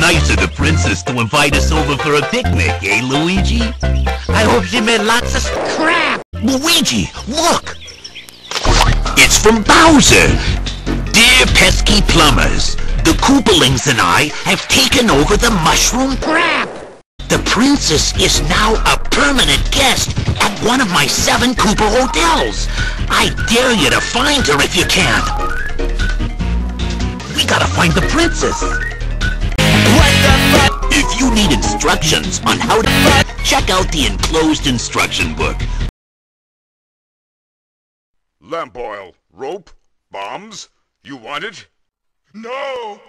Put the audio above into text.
Nice of the princess to invite us over for a picnic, eh, Luigi? I hope she made lots of crap. Luigi, look! It's from Bowser. Dear pesky plumbers, the Koopalings and I have taken over the mushroom crap. The princess is now a permanent guest one of my seven Koopa hotels. I dare you to find her if you can. We gotta find the princess. The If you need instructions on how to check out the enclosed instruction book. Lamp oil, rope, bombs? You want it? No!